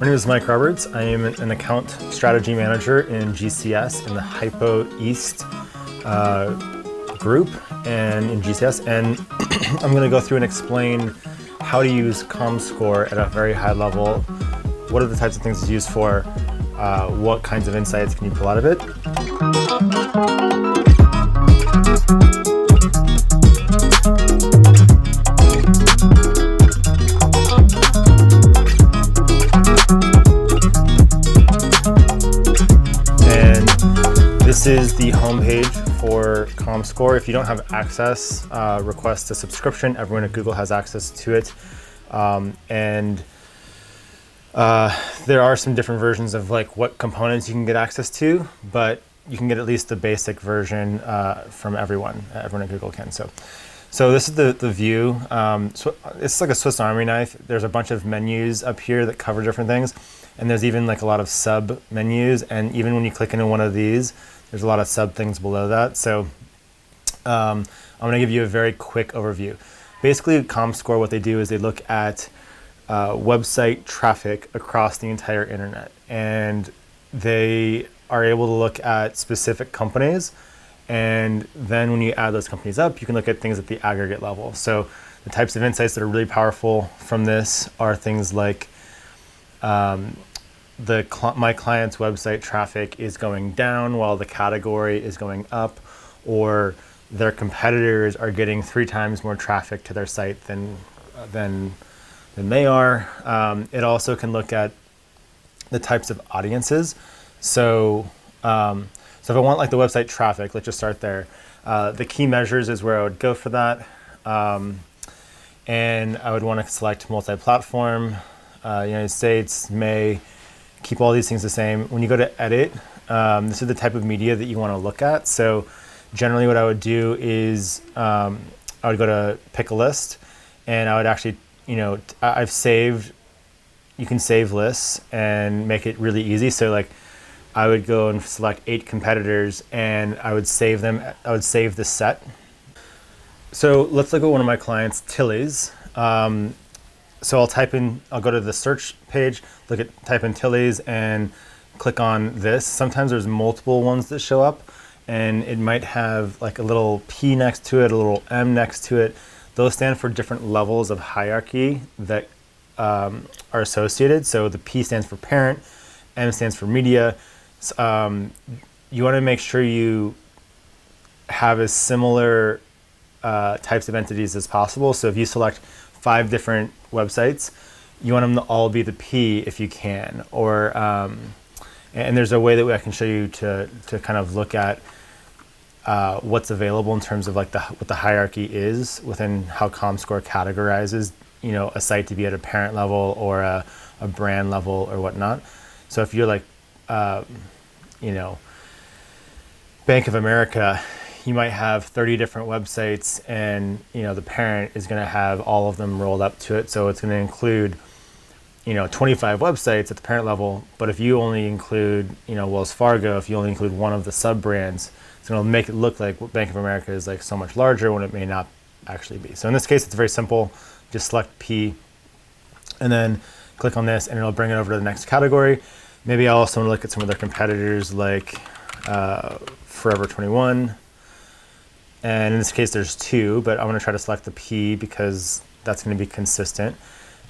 My name is Mike Roberts. I am an account strategy manager in GCS in the Hypo East uh, group and in GCS. And I'm going to go through and explain how to use ComScore at a very high level. What are the types of things it's used for? Uh, what kinds of insights can you pull out of it? Homepage for ComScore. If you don't have access, uh, request a subscription. Everyone at Google has access to it. Um, and uh, there are some different versions of like what components you can get access to, but you can get at least the basic version uh, from everyone. Everyone at Google can. So, so this is the, the view. Um, so it's like a Swiss Army knife. There's a bunch of menus up here that cover different things. And there's even like a lot of sub menus. And even when you click into one of these, there's a lot of sub things below that. So um, I'm going to give you a very quick overview. Basically, ComScore, what they do is they look at uh, website traffic across the entire internet. And they are able to look at specific companies. And then when you add those companies up, you can look at things at the aggregate level. So the types of insights that are really powerful from this are things like um, the cl my client's website traffic is going down while the category is going up, or their competitors are getting three times more traffic to their site than than than they are. Um, it also can look at the types of audiences. So um, so if I want like the website traffic, let's just start there. Uh, the key measures is where I would go for that. Um, and I would want to select multi-platform, uh, United States, May, keep all these things the same. When you go to edit, um, this is the type of media that you want to look at. So generally what I would do is um, I would go to pick a list and I would actually, you know, I've saved, you can save lists and make it really easy. So like I would go and select eight competitors and I would save them, I would save the set. So let's look at one of my clients, Tilly's. Um, so I'll type in, I'll go to the search page, look at, type in Tilly's and click on this. Sometimes there's multiple ones that show up and it might have like a little P next to it, a little M next to it. Those stand for different levels of hierarchy that um, are associated. So the P stands for parent, M stands for media. Um, you want to make sure you have as similar uh, types of entities as possible. So if you select five different websites, you want them to all be the P if you can. Or um, and there's a way that I can show you to to kind of look at uh, what's available in terms of like the what the hierarchy is within how ComScore categorizes you know a site to be at a parent level or a, a brand level or whatnot. So if you're like uh, you know Bank of America you might have 30 different websites and you know the parent is going to have all of them rolled up to it. So it's going to include you know 25 websites at the parent level but if you only include you know wells fargo if you only include one of the sub brands it's going to make it look like bank of america is like so much larger when it may not actually be. So in this case it's very simple. Just select p and then click on this and it'll bring it over to the next category. Maybe i also want to look at some of their competitors like uh, forever 21 and in this case, there's two, but I'm going to try to select the P because that's going to be consistent.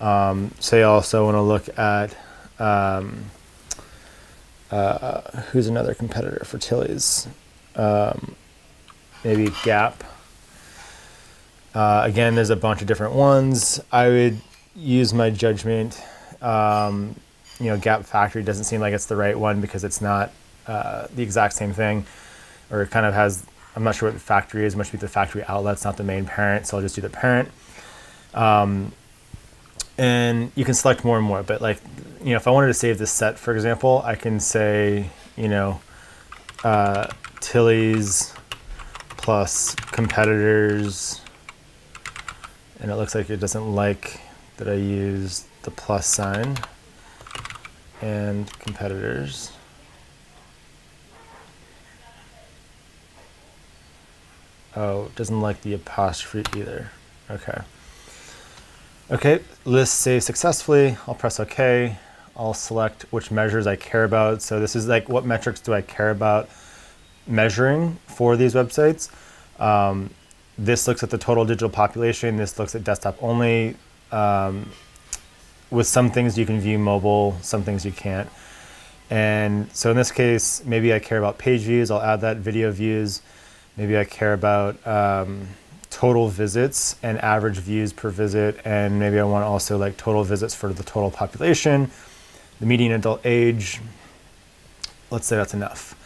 Um, say also want to look at um, uh, who's another competitor for Tilly's. Um, maybe Gap. Uh, again, there's a bunch of different ones. I would use my judgment. Um, you know, Gap Factory doesn't seem like it's the right one because it's not uh, the exact same thing, or it kind of has I'm not sure what the factory is. It must be the factory outlet's not the main parent, so I'll just do the parent. Um, and you can select more and more, but like, you know, if I wanted to save this set, for example, I can say, you know, uh, Tilly's plus competitors, and it looks like it doesn't like that I use the plus sign and competitors. Oh, doesn't like the apostrophe either. Okay. Okay, list saved successfully. I'll press OK. I'll select which measures I care about. So this is like what metrics do I care about measuring for these websites. Um, this looks at the total digital population. This looks at desktop only. Um, with some things you can view mobile, some things you can't. And so in this case, maybe I care about page views. I'll add that video views. Maybe I care about um, total visits and average views per visit. And maybe I want also like total visits for the total population, the median adult age. Let's say that's enough.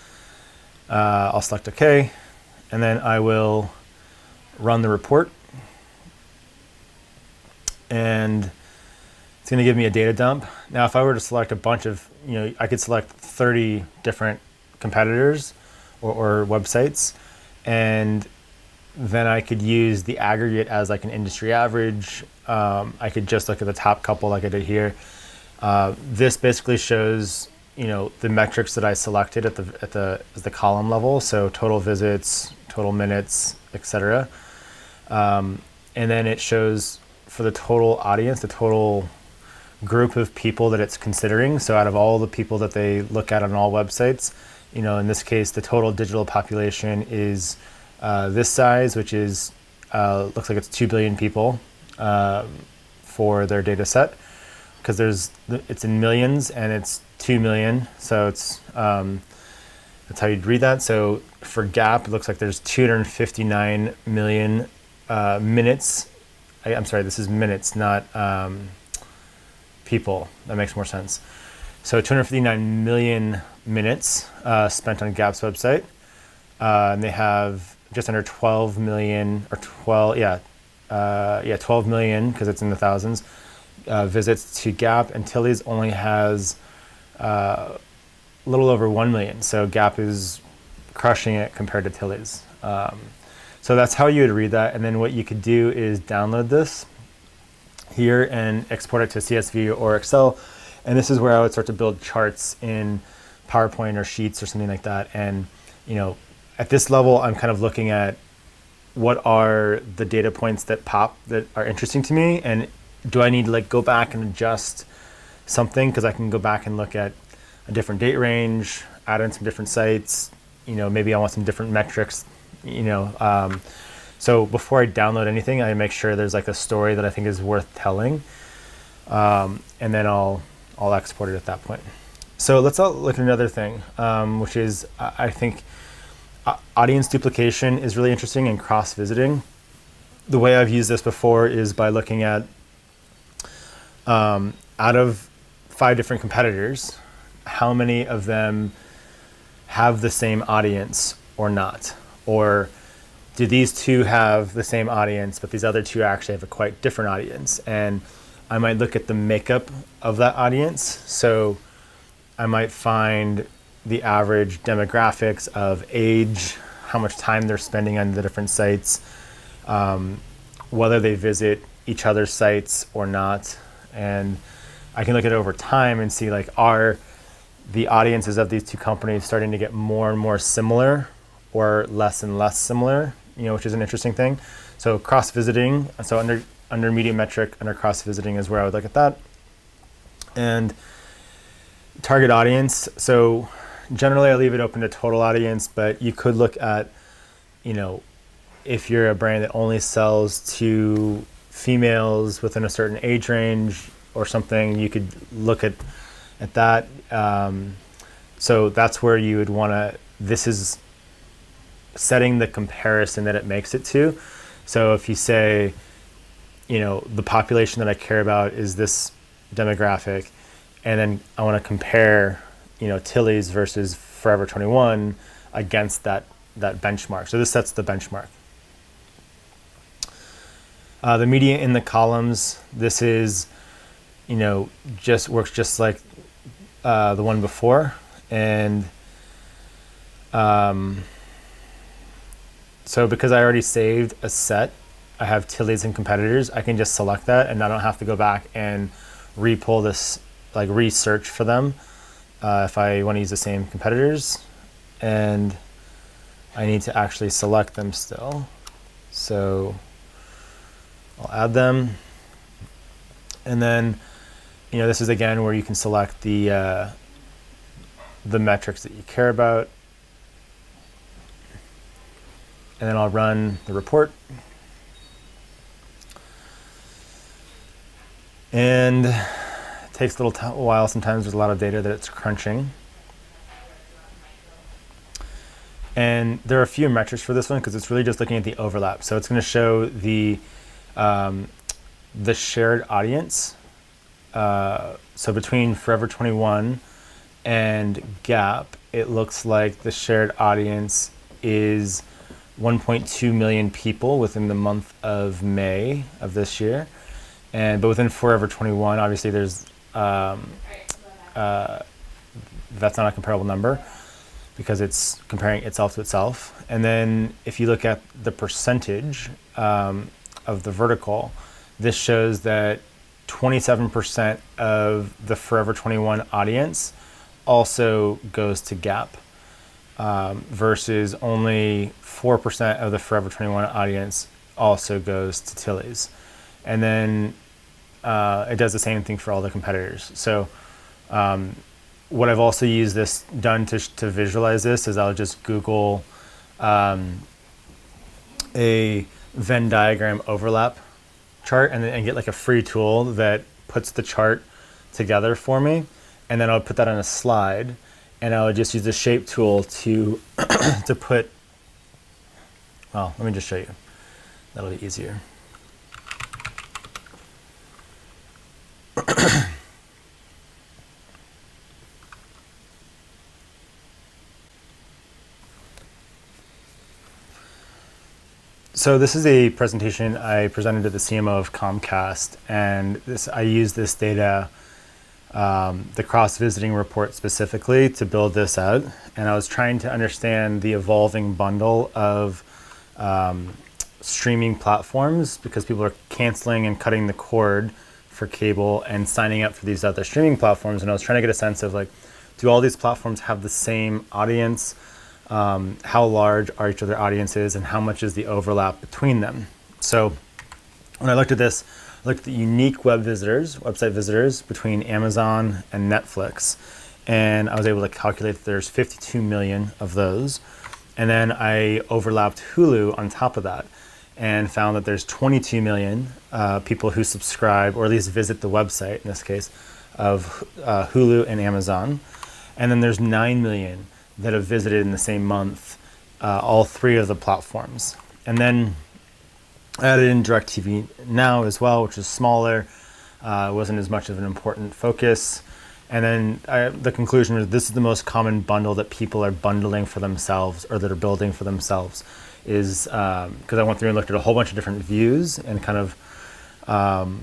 Uh, I'll select OK, and then I will run the report. And it's going to give me a data dump. Now, if I were to select a bunch of, you know, I could select 30 different competitors or, or websites, and then I could use the aggregate as like an industry average. Um, I could just look at the top couple like I did here. Uh, this basically shows you know the metrics that I selected at the at the at the column level, so total visits, total minutes, etc. Um, and then it shows for the total audience, the total group of people that it's considering. So out of all the people that they look at on all websites, you know, in this case, the total digital population is uh, this size, which is uh, looks like it's two billion people uh, for their data set because there's it's in millions and it's two million, so it's um, that's how you'd read that. So for Gap, it looks like there's 259 million uh, minutes. I, am sorry, this is minutes, not um, people. That makes more sense. So 259 million minutes uh, spent on Gap's website, uh, and they have just under 12 million or 12, yeah, uh, yeah, 12 million because it's in the thousands uh, visits to Gap, and Tilly's only has uh, a little over 1 million. So Gap is crushing it compared to Tilly's. Um, so that's how you would read that. And then what you could do is download this here and export it to CSV or Excel. And this is where I would start to build charts in PowerPoint or Sheets or something like that. And, you know, at this level, I'm kind of looking at what are the data points that pop that are interesting to me and do I need to like go back and adjust something because I can go back and look at a different date range, add in some different sites, you know, maybe I want some different metrics, you know. Um, so before I download anything, I make sure there's like a story that I think is worth telling, um, and then I'll I'll export it at that point. So let's look at another thing, um, which is I think audience duplication is really interesting and cross visiting. The way I've used this before is by looking at um, out of five different competitors, how many of them have the same audience or not? Or do these two have the same audience, but these other two actually have a quite different audience? And I might look at the makeup of that audience. So I might find the average demographics of age, how much time they're spending on the different sites, um, whether they visit each other's sites or not, and I can look at it over time and see like are the audiences of these two companies starting to get more and more similar or less and less similar, you know, which is an interesting thing. So cross visiting, so under under media metric, under cross visiting is where I would look at that. And target audience. So generally I leave it open to total audience, but you could look at, you know, if you're a brand that only sells to females within a certain age range or something, you could look at at that. Um, so that's where you would want to. This is setting the comparison that it makes it to. So if you say, you know, the population that I care about is this demographic, and then I want to compare, you know, Tilly's versus Forever 21 against that that benchmark. So this sets the benchmark. Uh, the media in the columns, this is, you know, just works just like uh, the one before. And um, so because I already saved a set, I have Tilly's and competitors, I can just select that and I don't have to go back and re-pull this, like research for them uh, if I want to use the same competitors. And I need to actually select them still. So I'll add them. And then you know, this is again where you can select the uh, the metrics that you care about. And then I'll run the report. And it takes a little while. Sometimes there's a lot of data that it's crunching. And there are a few metrics for this one because it's really just looking at the overlap. So it's going to show the um, the shared audience. Uh, so between Forever 21 and Gap, it looks like the shared audience is 1.2 million people within the month of May of this year. And but within Forever 21, obviously there's um, uh, that's not a comparable number because it's comparing itself to itself. And then if you look at the percentage um, of the vertical, this shows that 27% of the Forever 21 audience also goes to Gap um, versus only 4% of the Forever 21 audience also goes to Tilly's. And then uh, it does the same thing for all the competitors. So um, what I've also used this done to, to visualize this is I'll just Google um, a Venn diagram overlap chart and, and get like a free tool that puts the chart together for me. And then I'll put that on a slide and I'll just use the shape tool to, to put, well, let me just show you. That'll be easier. So this is a presentation I presented to the CMO of Comcast, and this I used this data, um, the cross-visiting report specifically, to build this out. And I was trying to understand the evolving bundle of um, streaming platforms because people are canceling and cutting the cord for cable and signing up for these other streaming platforms. And I was trying to get a sense of like, do all these platforms have the same audience? um, how large are each of their audiences and how much is the overlap between them. So when I looked at this, I looked at the unique web visitors, website visitors between Amazon and Netflix, and I was able to calculate that there's 52 million of those. And then I overlapped Hulu on top of that and found that there's 22 million uh, people who subscribe or at least visit the website in this case of uh, Hulu and Amazon. And then there's 9 million that have visited in the same month uh, all three of the platforms. And then I added in DirecTV Now as well, which is smaller, uh, wasn't as much of an important focus. And then I, the conclusion was this is the most common bundle that people are bundling for themselves or that are building for themselves. Is because um, I went through and looked at a whole bunch of different views and kind of um,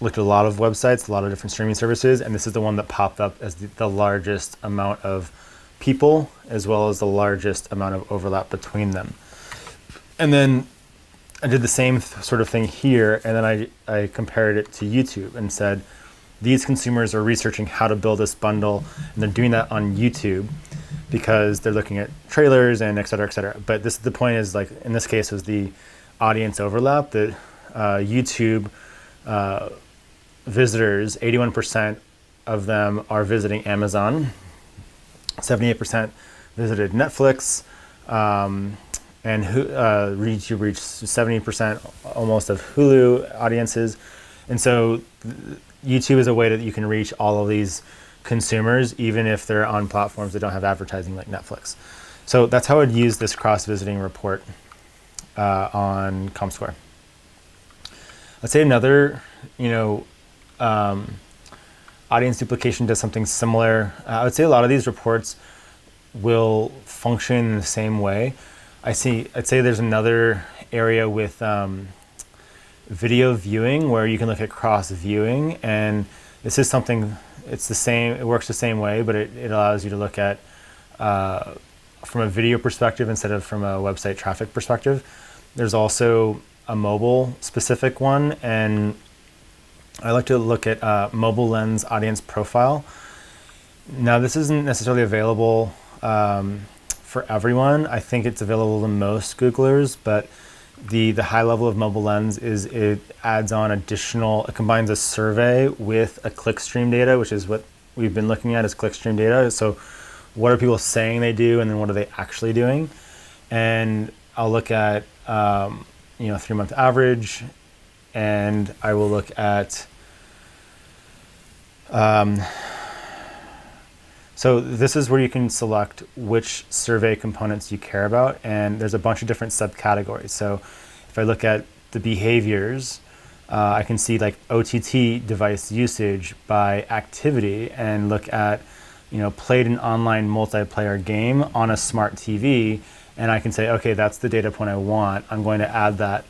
looked at a lot of websites, a lot of different streaming services, and this is the one that popped up as the, the largest amount of people as well as the largest amount of overlap between them. And then I did the same sort of thing here, and then I, I compared it to YouTube and said, these consumers are researching how to build this bundle, and they're doing that on YouTube because they're looking at trailers and et cetera, et cetera. But this the point is like in this case was the audience overlap that uh, YouTube uh, visitors, 81% of them are visiting Amazon 78% visited Netflix, um, and who uh, YouTube reached 70% almost of Hulu audiences. And so YouTube is a way that you can reach all of these consumers, even if they're on platforms that don't have advertising like Netflix. So that's how I'd use this cross-visiting report uh, on ComScore. Let's say another, you know, um, audience duplication does something similar. Uh, I would say a lot of these reports will function in the same way. I see. I'd say there's another area with um, video viewing where you can look at cross viewing, and this is something. It's the same. It works the same way, but it, it allows you to look at uh, from a video perspective instead of from a website traffic perspective. There's also a mobile specific one, and I like to look at uh, MobiLens Audience Profile. Now, this isn't necessarily available um, for everyone. I think it's available to most Googlers, but the the high level of MobiLens is it adds on additional it combines a survey with a clickstream data which is what we've been looking at is clickstream data. So what are people saying they do and then what are they actually doing? And i'll look at um, you know three month average and i will look at um, so this is where you can select which survey components you care about, and there's a bunch of different subcategories. So if I look at the behaviors, uh, I can see like OTT device usage by activity and look at, you know, played an online multiplayer game on a smart TV, and I can say, okay, that's the data point I want. I'm going to add that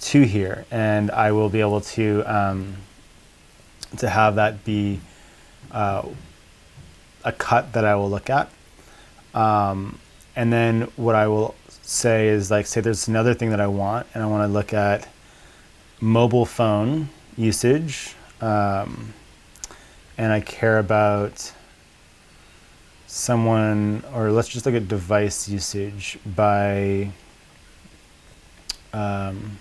to here, and I will be able to um, to have that be uh, a cut that I will look at. Um, and then what I will say is like, say there's another thing that I want, and I want to look at mobile phone usage, um, and I care about someone, or let's just look at device usage by. Um,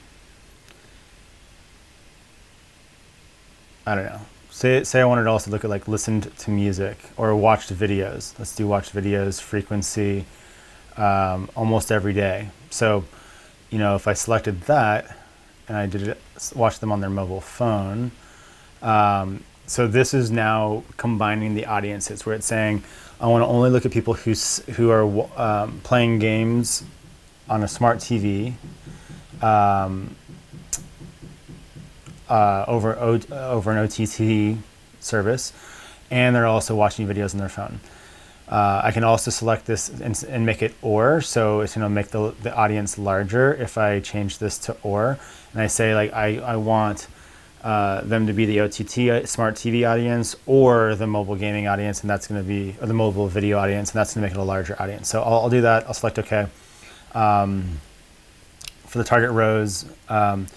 I don't know. Say, say I wanted to also look at like listened to music or watched videos. Let's do watched videos frequency um, almost every day. So, you know, if I selected that and I did it, watch them on their mobile phone, um, so this is now combining the audiences where it's saying, I want to only look at people who, who are um, playing games on a smart TV. Uh, over o- over an OTT service, and they're also watching videos on their phone. Uh, I can also select this and, and, make it or, so it's going to make the, the audience larger if I change this to or. And I say like I, I want uh, them to be the OTT uh, smart TV audience or the mobile gaming audience, and that's going to be, the mobile video audience, and that's going to make it a larger audience. So I'll, I'll do that. I'll select OK. Um, for the target rows, um,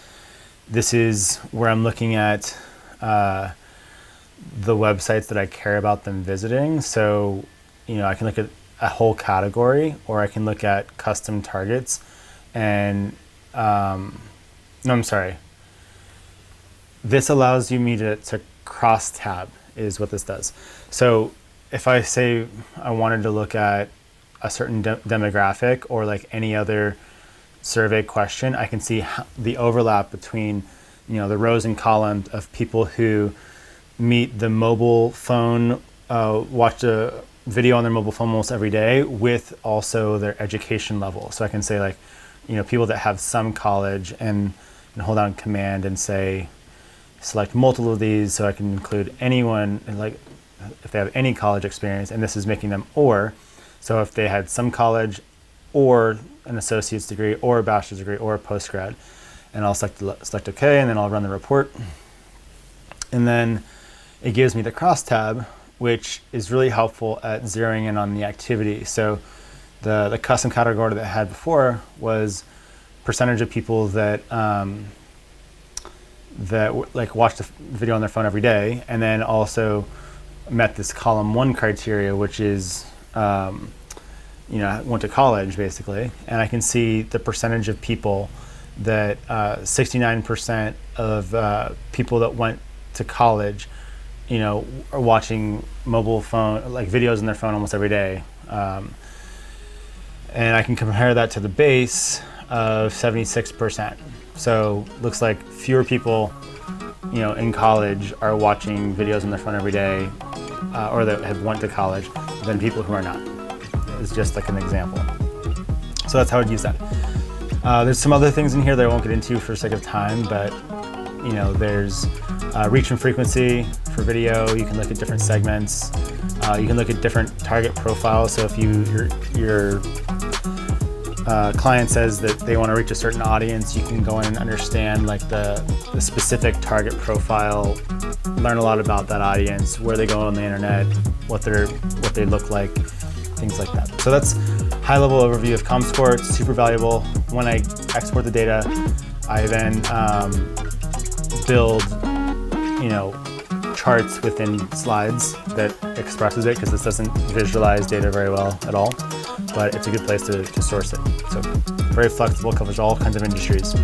this is where I'm looking at uh, the websites that I care about them visiting. So, you know, I can look at a whole category or I can look at custom targets and, um, no, I'm sorry. This allows you me to, to cross tab is what this does. So if I say I wanted to look at a certain de demographic or like any other survey question, I can see the overlap between you know the rows and columns of people who meet the mobile phone, uh, watch a video on their mobile phone almost every day with also their education level. So I can say like, you know, people that have some college and, and hold down command and say, select multiple of these so I can include anyone like if they have any college experience and this is making them or so if they had some college or an associate's degree or a bachelor's degree or a postgrad. And I'll select, select OK, and then I'll run the report. And then it gives me the cross tab, which is really helpful at zeroing in on the activity. So the, the custom category that I had before was percentage of people that um, that like watched the video on their phone every day, and then also met this column one criteria, which is um, you know, went to college basically, and I can see the percentage of people that 69% uh, of uh, people that went to college, you know, are watching mobile phone, like videos on their phone almost every day. Um, and I can compare that to the base of 76%. So looks like fewer people, you know, in college are watching videos on their phone every day, uh, or that have went to college, than people who are not is just like an example. So that's how I'd use that. Uh, there's some other things in here that I won't get into for sake of time, but you know, there's uh, reach and frequency for video. You can look at different segments. Uh, you can look at different target profiles. So if you your, your uh, client says that they want to reach a certain audience, you can go in and understand like the, the specific target profile, learn a lot about that audience, where they go on the internet, what they're what they look like, things like that. So that's high level overview of ComScore. It's super valuable. When I export the data, I then um, build, you know, charts within slides that expresses it because this doesn't visualize data very well at all, but it's a good place to, to source it. So very flexible, covers all kinds of industries.